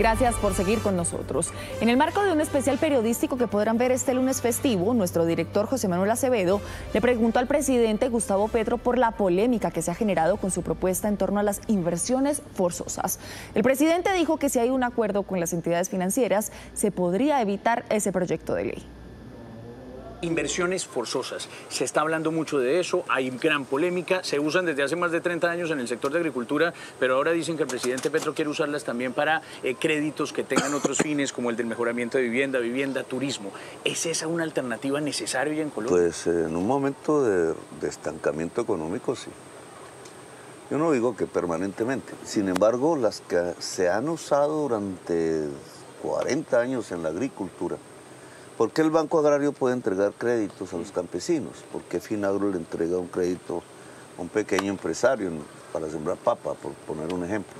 Gracias por seguir con nosotros. En el marco de un especial periodístico que podrán ver este lunes festivo, nuestro director José Manuel Acevedo le preguntó al presidente Gustavo Petro por la polémica que se ha generado con su propuesta en torno a las inversiones forzosas. El presidente dijo que si hay un acuerdo con las entidades financieras, se podría evitar ese proyecto de ley inversiones forzosas. Se está hablando mucho de eso, hay gran polémica, se usan desde hace más de 30 años en el sector de agricultura, pero ahora dicen que el presidente Petro quiere usarlas también para eh, créditos que tengan otros fines, como el del mejoramiento de vivienda, vivienda, turismo. ¿Es esa una alternativa necesaria en Colombia? Pues en un momento de, de estancamiento económico, sí. Yo no digo que permanentemente. Sin embargo, las que se han usado durante 40 años en la agricultura, ¿Por qué el Banco Agrario puede entregar créditos a los campesinos? ¿Por qué Finagro le entrega un crédito a un pequeño empresario para sembrar papa, por poner un ejemplo?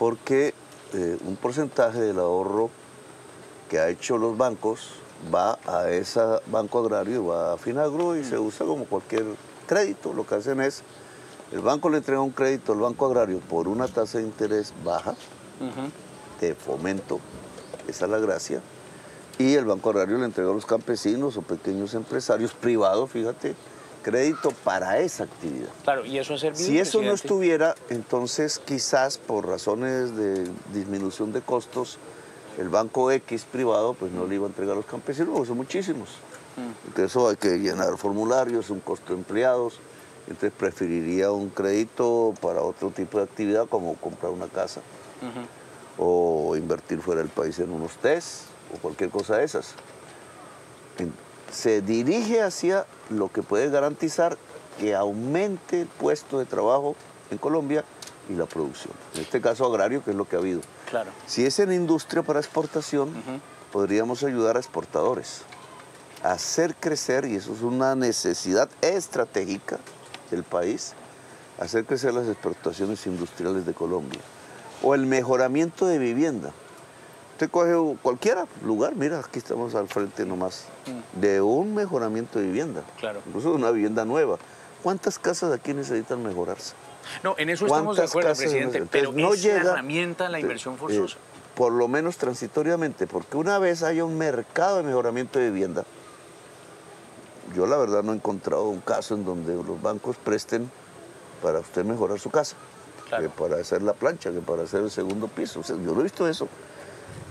Porque eh, un porcentaje del ahorro que ha hecho los bancos va a ese banco agrario, va a Finagro y se usa como cualquier crédito. Lo que hacen es, el banco le entrega un crédito al banco agrario por una tasa de interés baja, de fomento, esa es la gracia, y el Banco Agrario le entrega a los campesinos o pequeños empresarios privados, fíjate, crédito para esa actividad. Claro, y eso ha servido. Si eso no estuviera, entonces quizás por razones de disminución de costos, el banco X privado pues no le iba a entregar a los campesinos, porque son muchísimos. Mm. Porque eso hay que llenar formularios, un costo de empleados, entonces preferiría un crédito para otro tipo de actividad como comprar una casa o invertir fuera del país en unos test o cualquier cosa de esas. Se dirige hacia lo que puede garantizar que aumente el puesto de trabajo en Colombia y la producción. En este caso agrario, que es lo que ha habido. Claro. Si es en industria para exportación, podríamos ayudar a exportadores a hacer crecer, y eso es una necesidad estratégica del país, hacer crecer las exportaciones industriales de Colombia. O el mejoramiento de vivienda. Usted coge cualquiera lugar, mira, aquí estamos al frente nomás, mm. de un mejoramiento de vivienda. Claro. Incluso de una vivienda nueva. ¿Cuántas casas aquí necesitan mejorarse? No, en eso estamos de acuerdo, presidente, pero no es llega, la herramienta la inversión forzosa. Eh, por lo menos transitoriamente, porque una vez haya un mercado de mejoramiento de vivienda, yo la verdad no he encontrado un caso en donde los bancos presten para usted mejorar su casa, que para hacer la plancha, que para hacer el segundo piso. yo no he visto eso.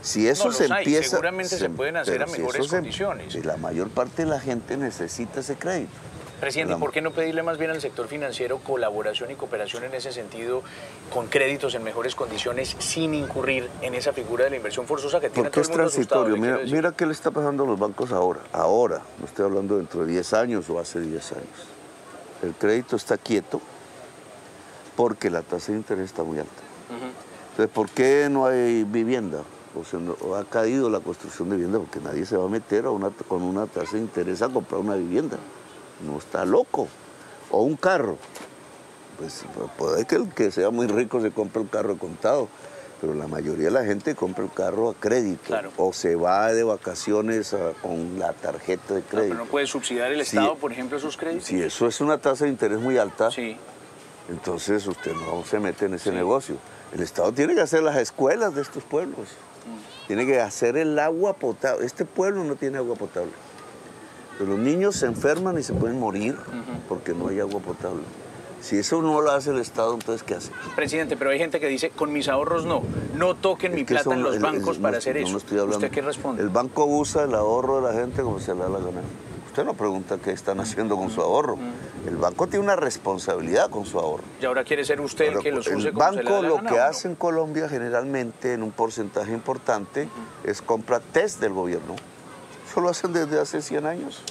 Si eso se empieza... Seguramente se, pueden hacer a mejores condiciones. y la mayor parte de la gente necesita ese crédito. Presidente, ¿y por qué no pedirle más bien al sector financiero colaboración y cooperación en ese sentido, con créditos en mejores condiciones, sin incurrir en esa figura de la inversión forzosa que tiene todo el mundo es transitorio. Mira, mira qué le está pasando a los bancos ahora. Ahora, no estoy hablando dentro de 10 años o hace 10 años. El crédito está quieto porque la tasa de interés está muy alta. Entonces, ¿por qué no hay vivienda? O sea, ha caído la construcción de vivienda porque nadie se va a meter a una, con una tasa de interés a comprar una vivienda. No está loco. O un carro. Pues puede que el que sea muy rico se compre un carro contado, pero la mayoría de la gente compra el carro a crédito. O se va de vacaciones con la tarjeta de crédito. No, pero no puede subsidiar el Estado, por ejemplo, esos créditos. Si eso es una tasa de interés muy alta, sí. entonces usted no se mete en ese negocio. El Estado tiene que hacer las escuelas de estos pueblos. Tiene que hacer el agua potable. Este pueblo no tiene agua potable. Pero los niños se enferman y se pueden morir porque no hay agua potable. Si eso no lo hace el Estado, entonces ¿qué hace? Presidente, pero hay gente que dice, con mis ahorros no, no toquen mi plata en los bancos para hacer eso. ¿Usted qué responde? El banco usa el ahorro de la gente como se le da la gana. Usted no pregunta qué están haciendo con su ahorro. El banco tiene una responsabilidad con su ahorro. Y ahora quiere ser usted el que los use El banco lo que hace en Colombia generalmente en un porcentaje importante es compra test del gobierno. Eso lo hacen desde hace 100 años.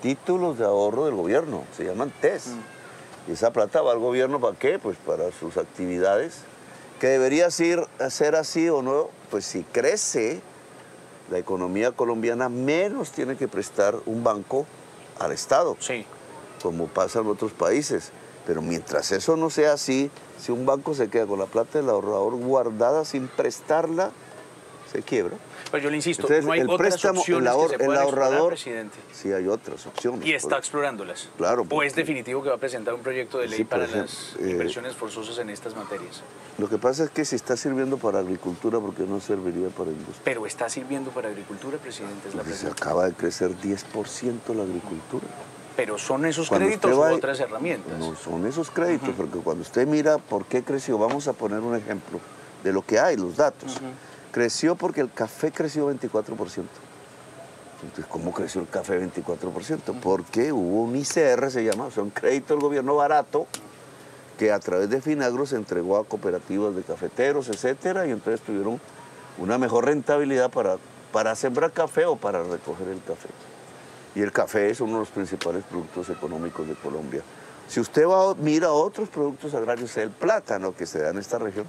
Títulos de ahorro del gobierno, se llaman test. Y esa plata va al gobierno para qué? Pues para sus actividades. Que debería ser, ser así o no, pues si crece la economía colombiana, menos tiene que prestar un banco al Estado, sí. como pasa en otros países. Pero mientras eso no sea así, si un banco se queda con la plata del ahorrador guardada sin prestarla, se quiebra. Pero yo le insisto, Entonces, no hay el otras préstamo, opciones el, ahor- que se el puedan explorar, ahorrador, presidente. sí hay otras opciones. Y está Por- explorándolas. Claro, O porque- es definitivo que va a presentar un proyecto de ley Sí, para ejemplo, las eh, inversiones forzosas en estas materias. Lo que pasa es que si está sirviendo para agricultura, ¿por qué no serviría para industria? Pero está sirviendo para agricultura, presidente, es la Porque se acaba de crecer 10% la agricultura. Pero son esos Cuando créditos usted u va- otras herramientas. No son esos créditos, porque cuando usted mira por qué creció, vamos a poner un ejemplo de lo que hay, los datos. Creció porque el café creció 24%. Entonces, ¿cómo creció el café 24%? Porque hubo un ICR, se llama, o sea, un crédito del gobierno barato, que a través de Finagro se entregó a cooperativas de cafeteros, etcétera, y entonces tuvieron una mejor rentabilidad para, para sembrar café o para recoger el café. Y el café es uno de los principales productos económicos de Colombia. Si usted va, mira otros productos agrarios, el plátano que se da en esta región,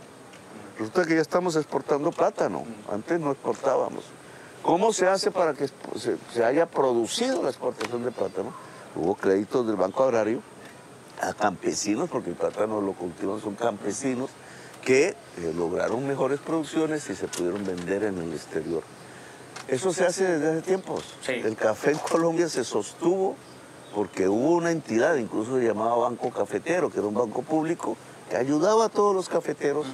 resulta que ya estamos exportando plátano. Antes no exportábamos. ¿Cómo se hace para que se, se haya producido la exportación de plátano? Hubo créditos del Banco Agrario a campesinos, porque el plátano lo cultivan son campesinos, que eh, lograron mejores producciones y se pudieron vender en el exterior. Eso se hace desde hace tiempos. Sí. El café en Colombia se sostuvo porque hubo una entidad, incluso se llamaba Banco Cafetero, que era un banco público, que ayudaba a todos los cafeteros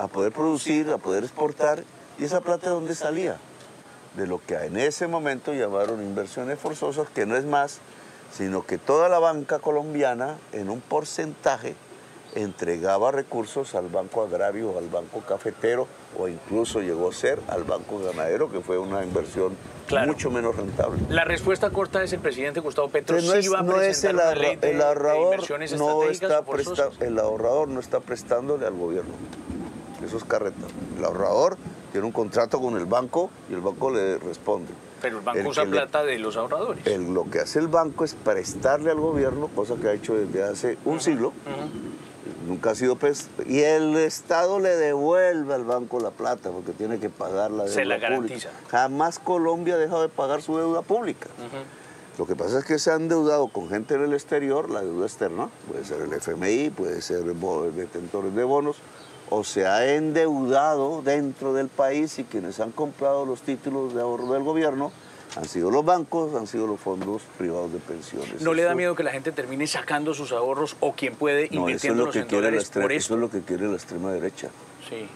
a poder producir, a poder exportar. ¿Y esa plata de dónde salía? De lo que en ese momento llamaron inversiones forzosas, que no es más, sino que toda la banca colombiana, en un porcentaje, entregaba recursos al banco agrario, al banco cafetero o incluso llegó a ser al banco ganadero, que fue una inversión Claro. mucho menos rentable. La respuesta corta es el presidente Gustavo Petro Entonces, sí no va a es, no es el, de, ahorrador no está presta- el ahorrador no está prestándole al gobierno. Eso es carreta. El ahorrador tiene un contrato con el banco y el banco le responde. Pero el banco El usa le- plata de los ahorradores. El- lo que hace el banco es prestarle al gobierno, cosa que ha hecho desde hace un siglo, nunca ha sido pres- y el Estado le devuelve al banco la plata porque tiene que pagar la deuda Se la pública. garantiza. Jamás Colombia ha dejado de pagar su deuda pública. Lo que pasa es que se han endeudado con gente en el exterior, la deuda externa, puede ser el FMI, puede ser detentores de bonos, o se ha endeudado dentro del país y quienes han comprado los títulos de ahorro del gobierno han sido los bancos, han sido los fondos privados de pensiones. ¿No le da miedo que la gente termine sacando sus ahorros o quien puede No, eso es, invirtiéndolos lo que en dólares por eso es lo que quiere la extrema derecha. Sí.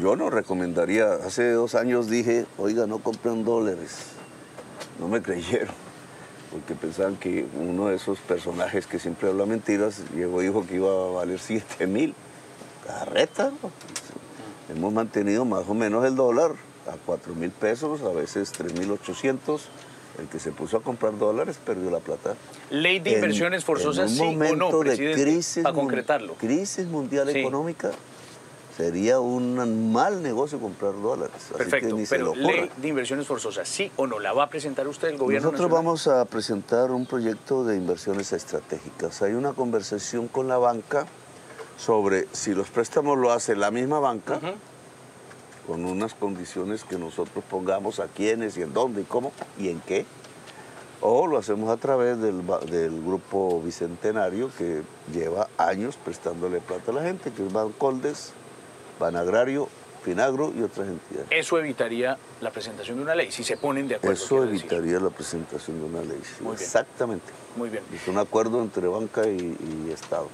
Yo no recomendaría, hace dos años dije, oiga, no compren dólares. No me creyeron, porque pensaban que uno de esos personajes que siempre habla mentiras llegó y dijo que iba a valer 7 mil. Hemos mantenido más o menos el dólar a 4 mil pesos, a veces 3 mil 800. El que se puso a comprar dólares perdió la plata. Ley de En- inversiones forzosas, en sí un o no, momento de crisis para concretarlo. Crisis mundial Sí. económica, sería un mal negocio comprar dólares. Así que Perfecto, ni se le pero ley de inversiones forzosas, sí o no, ¿la va a presentar usted el gobierno Nosotros nacional? vamos a presentar un proyecto de inversiones estratégicas. Hay una conversación con la banca sobre si los préstamos lo hace la misma banca, con unas condiciones que nosotros pongamos a quiénes y en dónde y cómo y en qué, o lo hacemos a través del, grupo Bicentenario que lleva años prestándole plata a la gente, que es Bancoldes, Banagrario, Finagro y otras entidades. Eso evitaría la presentación de una ley, si se ponen de acuerdo. Eso decir. evitaría la presentación de una ley. sí, Muy bien. Exactamente. Muy bien. Es un acuerdo entre banca y, y Estado.